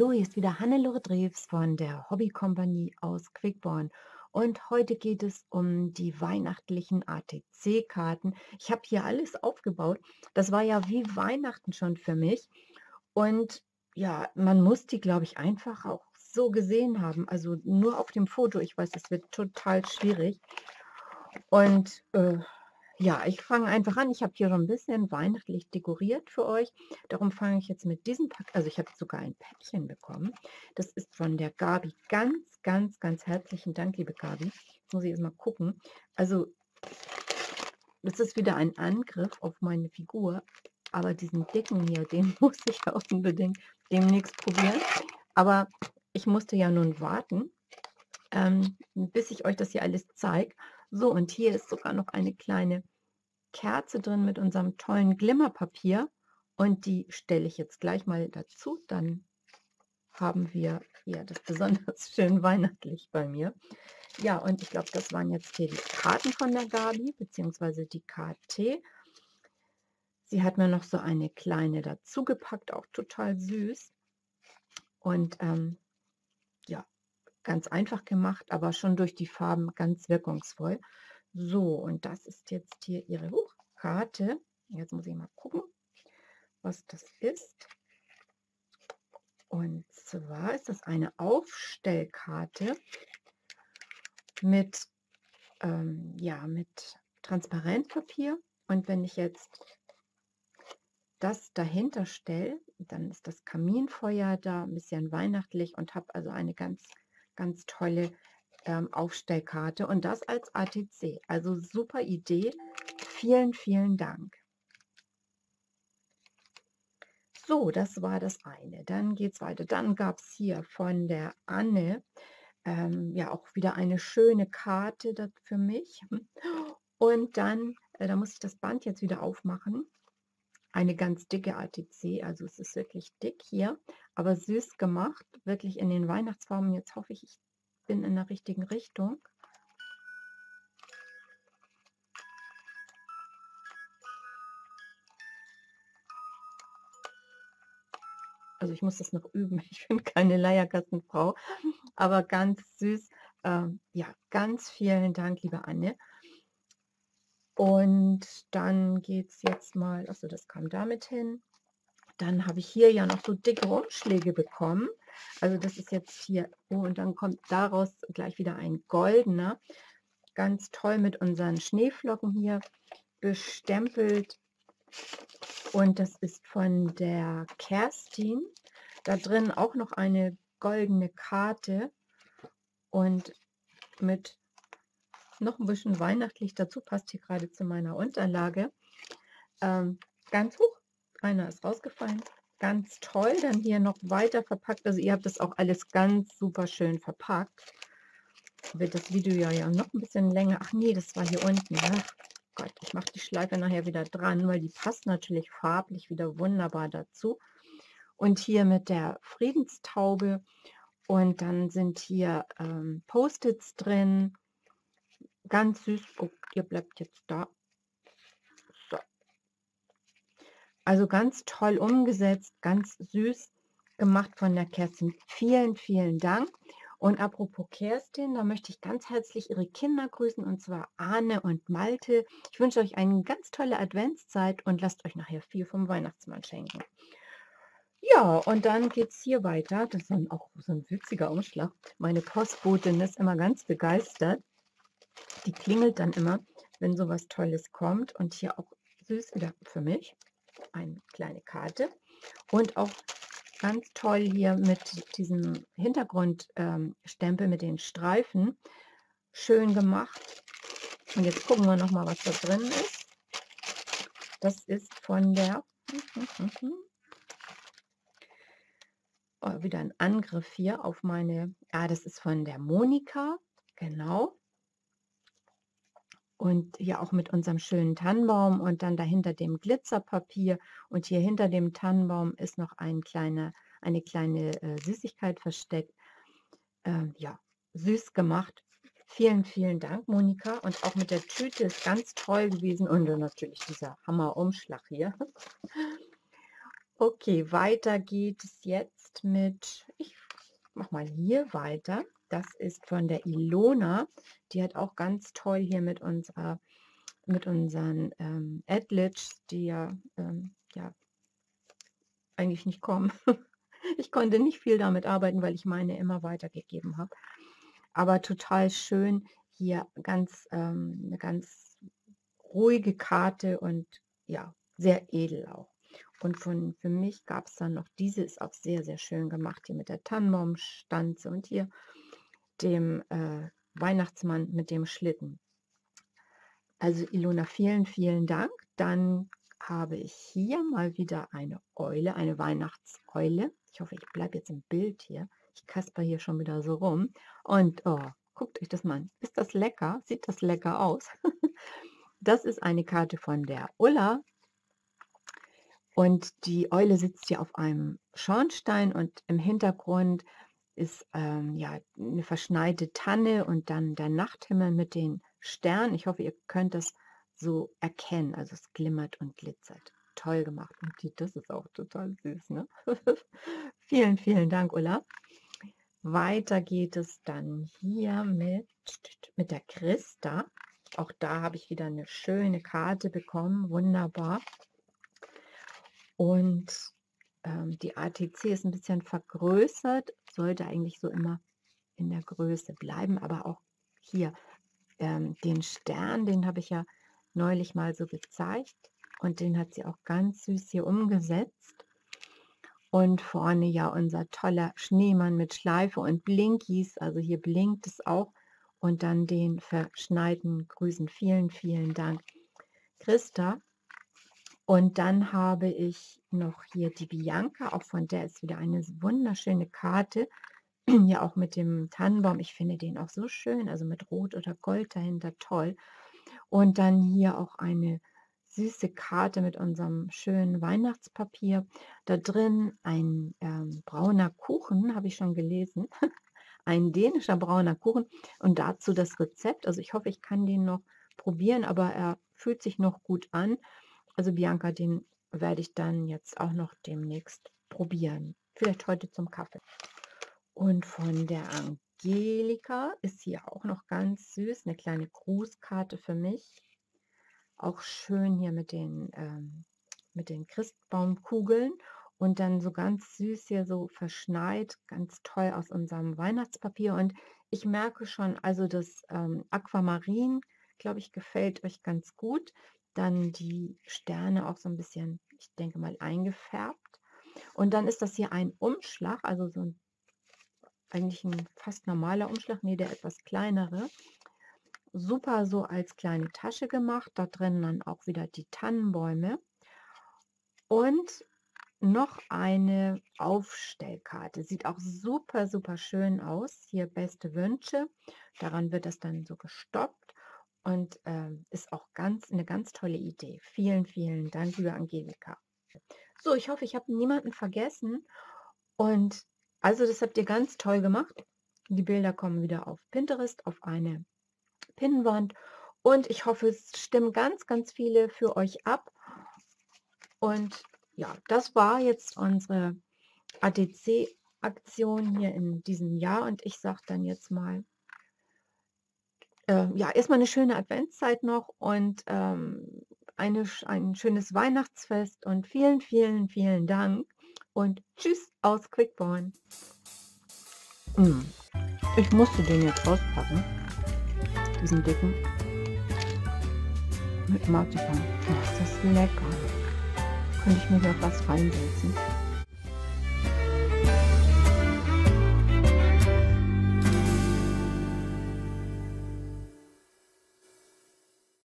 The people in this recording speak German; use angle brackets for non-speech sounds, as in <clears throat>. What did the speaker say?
Hallo, hier ist wieder Hannelore Drews von der Hobbykompanie aus Quickborn. Und heute geht es um die weihnachtlichen ATC-Karten. Ich habe hier alles aufgebaut. Das war ja wie Weihnachten schon für mich. Und ja, man muss die, glaube ich, einfach auch so gesehen haben. Also nur auf dem Foto. Ich weiß, es wird total schwierig. Und äh, ja, ich fange einfach an. Ich habe hier schon ein bisschen weihnachtlich dekoriert für euch. Darum fange ich jetzt mit diesem Pack. Also ich habe sogar ein Päckchen bekommen. Das ist von der Gabi. Ganz, ganz, ganz herzlichen Dank, liebe Gabi. Jetzt muss ich jetzt mal gucken. Also das ist wieder ein Angriff auf meine Figur. Aber diesen dicken hier, den <laughs> muss ich auch unbedingt demnächst probieren. Aber ich musste ja nun warten, ähm, bis ich euch das hier alles zeige. So, und hier ist sogar noch eine kleine Kerze drin mit unserem tollen Glimmerpapier. Und die stelle ich jetzt gleich mal dazu. Dann haben wir hier das <laughs> besonders schön weihnachtlich bei mir. Ja, und ich glaube, das waren jetzt hier die Karten von der Gabi, beziehungsweise die KT. Sie hat mir noch so eine kleine dazu gepackt, auch total süß. Und ähm, ja, ganz einfach gemacht, aber schon durch die Farben ganz wirkungsvoll. So, und das ist jetzt hier ihre Karte. Jetzt muss ich mal gucken, was das ist. Und zwar ist das eine Aufstellkarte mit, ähm, ja, mit Transparentpapier. Und wenn ich jetzt das dahinter stelle, dann ist das Kaminfeuer da ein bisschen weihnachtlich und habe also eine ganz, ganz tolle ähm, Aufstellkarte und das als ATC. Also super Idee. Vielen, vielen Dank. So, das war das eine. Dann geht es weiter. Dann gab es hier von der Anne ähm, ja auch wieder eine schöne Karte für mich. Und dann, äh, da muss ich das Band jetzt wieder aufmachen. Eine ganz dicke ATC, also es ist wirklich dick hier, aber süß gemacht, wirklich in den Weihnachtsformen. Jetzt hoffe ich, ich bin in der richtigen Richtung. Also ich muss das noch üben. <laughs> Ich bin keine Leierkassenfrau, aber ganz süß. Ähm, ja, ganz vielen Dank, liebe Anne. Und dann geht es jetzt mal, also das kam damit hin. Dann habe ich hier ja noch so dicke Umschläge bekommen. Also das ist jetzt hier, oh, und dann kommt daraus gleich wieder ein goldener. Ganz toll mit unseren Schneeflocken hier bestempelt. Und das ist von der Kerstin. Da drin auch noch eine goldene Karte und mit noch ein bisschen weihnachtlich dazu, passt hier gerade zu meiner Unterlage. Ähm, ganz hoch, einer ist rausgefallen. Ganz toll, dann hier noch weiter verpackt. Also ihr habt das auch alles ganz super schön verpackt. Wird das Video ja, ja noch ein bisschen länger. Ach nee, das war hier unten. Ach Gott, ich mache die Schleife nachher wieder dran, weil die passt natürlich farblich wieder wunderbar dazu. Und hier mit der Friedenstaube. Und dann sind hier ähm, Post-its drin. Ganz süß. Oh, ihr bleibt jetzt da. Also ganz toll umgesetzt, ganz süß gemacht von der Kerstin. Vielen, vielen Dank. Und apropos Kerstin, da möchte ich ganz herzlich Ihre Kinder grüßen, und zwar Arne und Malte. Ich wünsche euch eine ganz tolle Adventszeit und lasst euch nachher viel vom Weihnachtsmann schenken. Ja, und dann geht es hier weiter. Das ist auch so ein witziger Umschlag. Meine Postbotin ist immer ganz begeistert. Die klingelt dann immer, wenn sowas Tolles kommt. Und hier auch süß wieder für mich eine kleine Karte und auch ganz toll hier mit diesem Hintergrundstempel ähm, mit den Streifen. Schön gemacht. Und jetzt gucken wir noch mal, was da drin ist. Das ist von der <laughs> oh, wieder ein Angriff hier auf meine, ah, das ist von der Monika, genau und hier auch mit unserem schönen Tannenbaum und dann dahinter dem Glitzerpapier und hier hinter dem Tannenbaum ist noch ein kleiner, eine kleine äh, Süßigkeit versteckt. Ähm, ja, süß gemacht. Vielen, vielen Dank, Monika. Und auch mit der Tüte ist ganz toll gewesen und natürlich dieser Hammerumschlag hier. <laughs> Okay, weiter geht es jetzt mit, ich mach mal hier weiter. Das ist von der Ilona. Die hat auch ganz toll hier mit unserer, mit unseren ähm, Adlits, die ja, ähm, ja eigentlich nicht kommen. <laughs> ich konnte nicht viel damit arbeiten, weil ich meine immer weitergegeben habe. Aber total schön hier ganz ähm, eine ganz ruhige Karte und ja, sehr edel auch. Und von, für mich gab es dann noch, diese ist auch sehr, sehr schön gemacht, hier mit der Tannenbaumstanze und hier dem äh, Weihnachtsmann mit dem Schlitten. Also Ilona, vielen, vielen Dank. Dann habe ich hier mal wieder eine Eule, eine Weihnachtseule. Ich hoffe, ich bleibe jetzt im Bild hier. Ich kasper hier schon wieder so rum. Und oh, guckt euch das mal an. Ist das lecker? Sieht das lecker aus? <laughs> das ist eine Karte von der Ulla. Und die Eule sitzt hier auf einem Schornstein und im Hintergrund ist ähm, ja eine verschneite Tanne und dann der Nachthimmel mit den Sternen. Ich hoffe, ihr könnt das so erkennen. Also es glimmert und glitzert. Toll gemacht. Und die, das ist auch total süß. Ne? <laughs> vielen, vielen Dank, Ulla. Weiter geht es dann hier mit, mit der Christa. Auch da habe ich wieder eine schöne Karte bekommen. Wunderbar. Und ähm, die ATC ist ein bisschen vergrößert, sollte eigentlich so immer in der Größe bleiben, aber auch hier ähm, den Stern, den habe ich ja neulich mal so gezeigt und den hat sie auch ganz süß hier umgesetzt. Und vorne ja unser toller Schneemann mit Schleife und Blinkies, also hier blinkt es auch. Und dann den verschneiten Grüßen. Vielen, vielen Dank, Christa. Und dann habe ich noch hier die Bianca, auch von der ist wieder eine wunderschöne Karte. <clears throat> Ja, auch mit dem Tannenbaum. Ich finde den auch so schön, also mit Rot oder Gold dahinter, toll. Und dann hier auch eine süße Karte mit unserem schönen Weihnachtspapier. Da drin ein ähm, brauner Kuchen, habe ich schon gelesen. <laughs> ein dänischer brauner Kuchen und dazu das Rezept. Also ich hoffe, ich kann den noch probieren, aber er fühlt sich noch gut an. Also Bianca, den werde ich dann jetzt auch noch demnächst probieren. Vielleicht heute zum Kaffee. Und von der Angelika ist hier auch noch ganz süß, eine kleine Grußkarte für mich. Auch schön hier mit den, ähm, mit den Christbaumkugeln und dann so ganz süß hier so verschneit, ganz toll aus unserem Weihnachtspapier. Und ich merke schon, also das ähm, Aquamarin, glaube ich, gefällt euch ganz gut dann die Sterne auch so ein bisschen, ich denke mal, eingefärbt. Und dann ist das hier ein Umschlag, also so ein eigentlich ein fast normaler Umschlag, nee, der etwas kleinere. Super so als kleine Tasche gemacht, da drin dann auch wieder die Tannenbäume. Und noch eine Aufstellkarte. Sieht auch super, super schön aus. Hier beste Wünsche. Daran wird das dann so gestoppt. Und ähm, ist auch ganz eine ganz tolle Idee. Vielen, vielen Dank, liebe Angelika. So, ich hoffe, ich habe niemanden vergessen. Und also, das habt ihr ganz toll gemacht. Die Bilder kommen wieder auf Pinterest, auf eine Pinnwand. Und ich hoffe, es stimmen ganz, ganz viele für euch ab. Und ja, das war jetzt unsere ADC-Aktion hier in diesem Jahr. Und ich sage dann jetzt mal äh, ja, erstmal eine schöne Adventszeit noch und ähm, eine, ein schönes Weihnachtsfest und vielen, vielen, vielen Dank und tschüss aus Quickborn. Mm. Ich musste den jetzt auspacken, diesen dicken. Mit Marzipan. Oh, ist das lecker. Könnte ich mir da was reinsetzen.